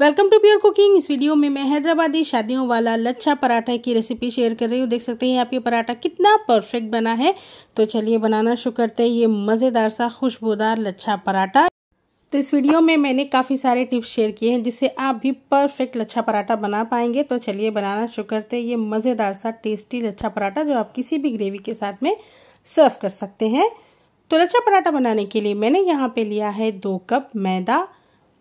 Welcome to pure cooking. इस video में मैं हैदराबादी शादियों वाला लच्छा पराठा की रेसिपी शेयर कर रही हूँ। देख सकते हैं आप ये पराठा कितना परफेक्ट बना है। तो चलिए बनाना शुरू करते हैं। ये मज़ेदार सा खुशबूदार लच्छा पराठा। तो इस वीडियो में मैंने काफ़ी सारे टिप्स शेयर किए हैं जिससे आप भी परफेक्ट लच्छा पराठा बना पाएँगे। तो चलिए बनाना शुरू करते हैं। ये मज़ेदार सा टेस्टी लच्छा पराठा जो आप किसी भी ग्रेवी के साथ में सर्व कर सकते हैं। तो लच्छा पराठा बनाने के लिए मैंने यहाँ पे लिया है दो कप मैदा।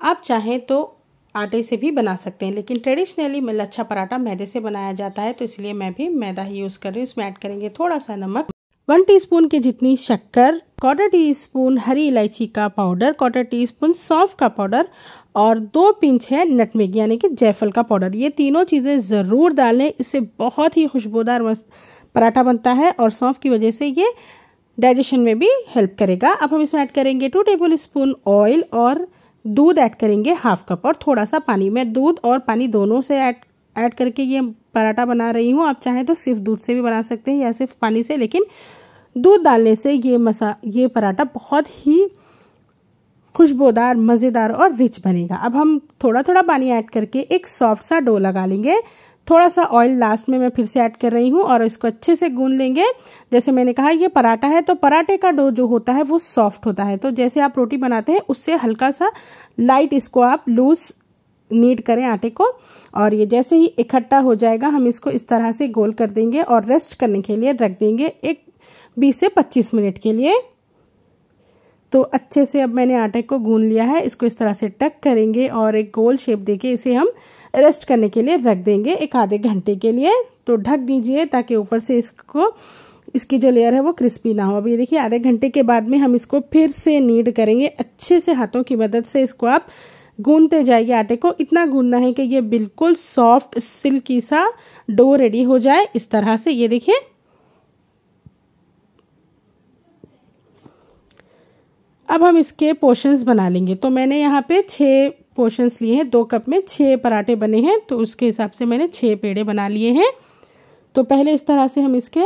आप चाहें तो आटे से भी बना सकते हैं, लेकिन ट्रेडिशनली लच्छा पराठा मैदे से बनाया जाता है तो इसलिए मैं भी मैदा ही यूज़ कर रही हूँ। इसमें ऐड करेंगे थोड़ा सा नमक। वन टीस्पून की जितनी शक्कर क्वार्टर टी स्पून हरी इलायची का पाउडर क्वार्टर टी स्पून सौंफ का पाउडर और दो पिंच है नटमेग यानी कि जयफल का पाउडर ये तीनों चीज़ें ज़रूर डालें, इससे बहुत ही खुशबूदार पराठा बनता है और सौंफ की वजह से ये डाइजेशन में भी हेल्प करेगा। अब हम इसमें ऐड करेंगे टू टेबल स्पून ऑयल और दूध ऐड करेंगे हाफ़ कप और थोड़ा सा पानी। मैं दूध और पानी दोनों से ऐड ऐड करके ये पराठा बना रही हूँ। आप चाहें तो सिर्फ़ दूध से भी बना सकते हैं या सिर्फ़ पानी से, लेकिन दूध डालने से ये मसा, ये पराठा बहुत ही खुशबोदार, मज़ेदार और रिच बनेगा। अब हम थोड़ा थोड़ा पानी ऐड करके एक सॉफ्ट सा डो लगा लेंगे। थोड़ा सा ऑयल लास्ट में मैं फिर से ऐड कर रही हूँ और इसको अच्छे से गूंद लेंगे। जैसे मैंने कहा, ये पराठा है तो पराठे का डो जो होता है, वो सॉफ्ट होता है। तो जैसे आप रोटी बनाते हैं, उससे हल्का सा लाइट इसको आप लूज नीड करें आटे को और ये जैसे ही इकट्ठा हो जाएगा, हम इसको इस तरह से गोल कर देंगे और रेस्ट करने के लिए रख देंगे एक बीस से पच्चीस मिनट के लिए। तो अच्छे से अब मैंने आटे को गून लिया है, इसको इस तरह से टक करेंगे और एक गोल शेप देके इसे हम रेस्ट करने के लिए रख देंगे एक आधे घंटे के लिए। तो ढक दीजिए ताकि ऊपर से इसको, इसकी जो लेयर है वो क्रिस्पी ना हो। अब ये देखिए, आधे घंटे के बाद में हम इसको फिर से नीड करेंगे। अच्छे से हाथों की मदद से इसको आप गूंदते जाइए आटे को। इतना गूंदना है कि ये बिल्कुल सॉफ्ट सिल्की सा डो रेडी हो जाए। इस तरह से ये देखिए। अब हम इसके पोर्शंस बना लेंगे। तो मैंने यहाँ पे छः पोर्शंस लिए हैं, दो कप में छः पराठे बने हैं तो उसके हिसाब से मैंने छः पेड़े बना लिए हैं। तो पहले इस तरह से हम इसके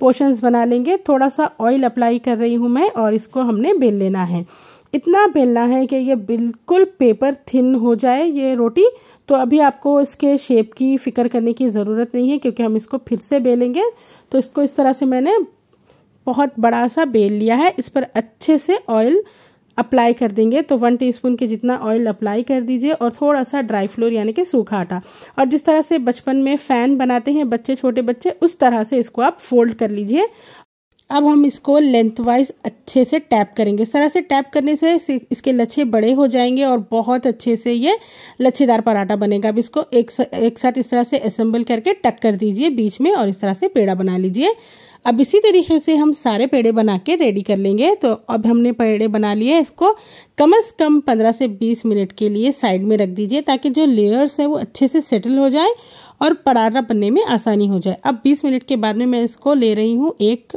पोर्शंस बना लेंगे। थोड़ा सा ऑयल अप्लाई कर रही हूँ मैं और इसको हमने बेल लेना है। इतना बेलना है कि ये बिल्कुल पेपर थिन हो जाए ये रोटी। तो अभी आपको इसके शेप की फ़िक्र करने की ज़रूरत नहीं है, क्योंकि हम इसको फिर से बेलेंगे। तो इसको इस तरह से मैंने बहुत बड़ा सा बेल लिया है। इस पर अच्छे से ऑयल अप्लाई कर देंगे तो वन टीस्पून के जितना ऑयल अप्लाई कर दीजिए और थोड़ा सा ड्राई फ्लोर यानी कि सूखा आटा। और जिस तरह से बचपन में फ़ैन बनाते हैं बच्चे, छोटे बच्चे, उस तरह से इसको आप फोल्ड कर लीजिए। अब हम इसको लेंथ वाइज अच्छे से टैप करेंगे। तरह से टैप करने से इसके लच्छे बड़े हो जाएँगे और बहुत अच्छे से ये लच्छेदार पराठा बनेगा। अब इसको एक एक साथ इस तरह से असेंबल करके टक कर दीजिए बीच में और इस तरह से पेड़ा बना लीजिए। अब इसी तरीके से हम सारे पेड़े बना के रेडी कर लेंगे। तो अब हमने पेड़े बना लिए इसको कम अज़ कम पंद्रह से बीस मिनट के लिए साइड में रख दीजिए ताकि जो लेयर्स है वो अच्छे से सेटल हो जाए और पराठा बनने में आसानी हो जाए। अब बीस मिनट के बाद में मैं इसको ले रही हूँ एक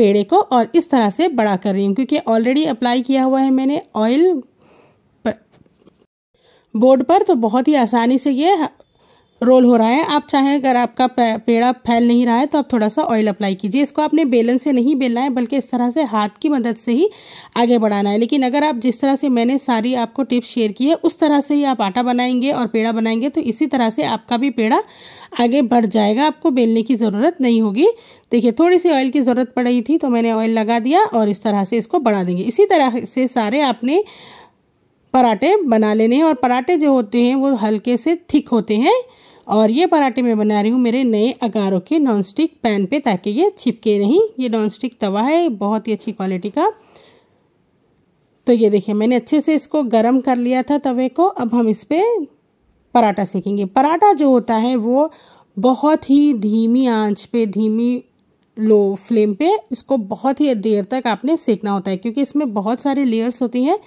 पेड़े को और इस तरह से बड़ा कर रही हूँ, क्योंकि ऑलरेडी अप्लाई किया हुआ है मैंने ऑयल बोर्ड पर तो बहुत ही आसानी से ये रोल हो रहा है। आप चाहें अगर आपका पेड़ा फैल नहीं रहा है तो आप थोड़ा सा ऑयल अप्लाई कीजिए। इसको आपने बेलन से नहीं बेलना है, बल्कि इस तरह से हाथ की मदद से ही आगे बढ़ाना है। लेकिन अगर आप जिस तरह से मैंने सारी आपको टिप्स शेयर की है, उस तरह से ही आप आटा बनाएँगे और पेड़ा बनाएँगे तो इसी तरह से आपका भी पेड़ा आगे बढ़ जाएगा। आपको बेलने की ज़रूरत नहीं होगी। देखिए, थोड़ी सी ऑयल की ज़रूरत पड़ रही थी तो मैंने ऑयल लगा दिया और इस तरह से इसको बढ़ा देंगे। इसी तरह से सारे आपने पराठे बना लेने हैं और पराठे जो होते हैं वो हल्के से थिक होते हैं। और ये पराठे मैं बना रही हूँ मेरे नए अगारों के नॉनस्टिक पैन पे ताकि ये छिपके नहीं। ये नॉनस्टिक तवा है, बहुत ही अच्छी क्वालिटी का। तो ये देखिए, मैंने अच्छे से इसको गर्म कर लिया था तवे को। अब हम इस पर पराठा सेकेंगे। पराठा जो होता है वो बहुत ही धीमी आँच पे, धीमी लो फ्लेम पे इसको बहुत ही देर तक आपने सेकना होता है, क्योंकि इसमें बहुत सारी लेयर्स होती हैं।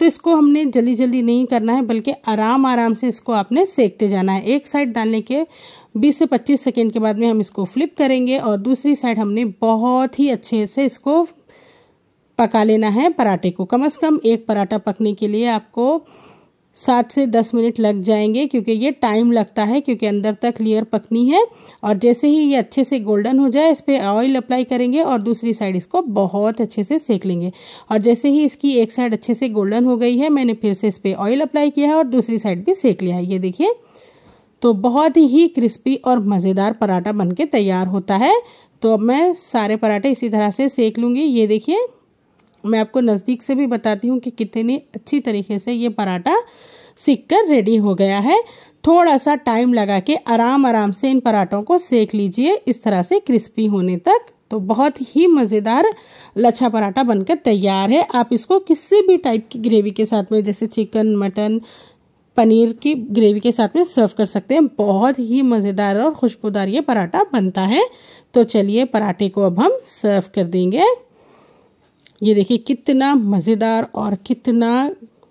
तो इसको हमने जल्दी जल्दी नहीं करना है, बल्कि आराम आराम से इसको आपने सेकते जाना है। एक साइड डालने के 20 से 25 सेकेंड के बाद में हम इसको फ्लिप करेंगे और दूसरी साइड हमने बहुत ही अच्छे से इसको पका लेना है पराठे को। कम अज़ कम एक पराठा पकने के लिए आपको सात से दस मिनट लग जाएँगे क्योंकि ये टाइम लगता है क्योंकि अंदर तक लेयर पकनी है और जैसे ही ये अच्छे से गोल्डन हो जाए, इस पर ऑयल अप्लाई करेंगे और दूसरी साइड इसको बहुत अच्छे से सेक लेंगे। और जैसे ही इसकी एक साइड अच्छे से गोल्डन हो गई है, मैंने फिर से इस पर ऑयल अप्लाई किया है और दूसरी साइड भी सेक लिया है। ये देखिए तो बहुत ही क्रिस्पी और मज़ेदार पराठा बन तैयार होता है। तो अब मैं सारे पराठे इसी तरह से सेक लूँगी। ये देखिए मैं आपको नज़दीक से भी बताती हूँ कि कितने अच्छी तरीके से ये पराठा सीख कर रेडी हो गया है। थोड़ा सा टाइम लगा के आराम आराम से इन पराठों को सेक लीजिए, इस तरह से क्रिस्पी होने तक। तो बहुत ही मज़ेदार लच्छा पराठा बनकर तैयार है। आप इसको किसी भी टाइप की ग्रेवी के साथ में, जैसे चिकन मटन पनीर की ग्रेवी के साथ में सर्व कर सकते हैं। बहुत ही मज़ेदार और खुशबूदार ये पराठा बनता है। तो चलिए पराठे को अब हम सर्व कर देंगे। ये देखिए, कितना मज़ेदार और कितना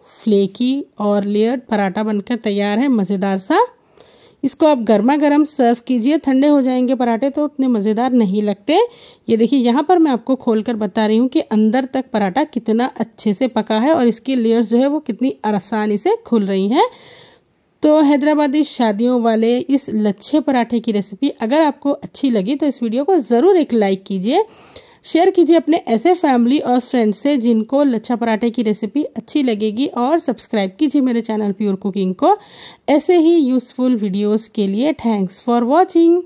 फ्लेकी और लेयर्ड पराठा बनकर तैयार है, मज़ेदार सा। इसको आप गर्मा गर्म सर्व कीजिए, ठंडे हो जाएँगे पराठे तो उतने मज़ेदार नहीं लगते। ये देखिए, यहाँ पर मैं आपको खोल कर बता रही हूँ कि अंदर तक पराठा कितना अच्छे से पका है और इसकी लेयर्स जो है वो कितनी आसानी से खुल रही हैं। तो हैदराबादी शादियों वाले इस लच्छे पराठे की रेसिपी अगर आपको अच्छी लगी तो इस वीडियो को ज़रूर एक लाइक कीजिए। शेयर कीजिए अपने ऐसे फैमिली और फ्रेंड्स से जिनको लच्छा पराठे की रेसिपी अच्छी लगेगी और सब्सक्राइब कीजिए मेरे चैनल प्योर कुकिंग को। ऐसे ही यूज़फुल वीडियोस के लिए थैंक्स फॉर वॉचिंग